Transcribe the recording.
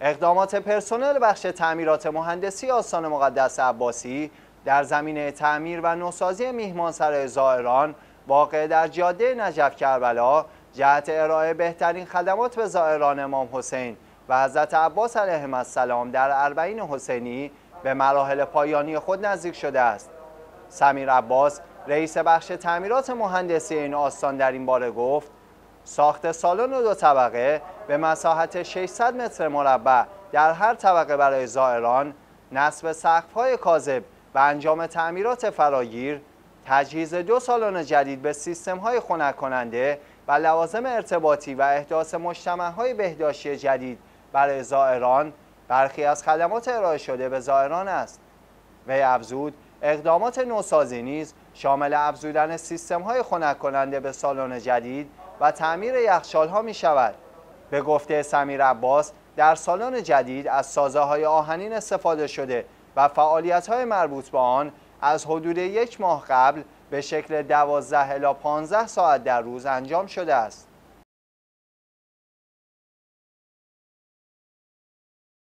اقدامات پرسنل بخش تعمیرات مهندسی آستان مقدس عباسی در زمینه تعمیر و نوسازی میهمانسرای زائران واقع در جاده نجف کربلا جهت ارائه بهترین خدمات به زائران امام حسین و حضرت عباس علیهم السلام در اربعین حسینی به مراحل پایانی خود نزدیک شده است. سمیر عباس رئیس بخش تعمیرات مهندسی این آستان در این باره گفت ساخت سالن دو طبقه به مساحت 600 متر مربع در هر طبقه برای زائران نصب سقف‌های کاذب و انجام تعمیرات فراگیر تجهیز دو سالن جدید به سیستم‌های خنک کننده و لوازم ارتباطی و احداث مجتمع‌های بهداشتی جدید برای زائران برخی از خدمات ارائه شده به زائران است. وی افزود اقدامات نوسازی نیز شامل افزودن سیستم‌های خنک کننده به سالن جدید و تعمیر یخچال ها می شود. به گفته سمیر عباس در سالن جدید از سازه های آهنین استفاده شده و فعالیت های مربوط به آن از حدود یک ماه قبل به شکل 12 الی 15 ساعت در روز انجام شده است.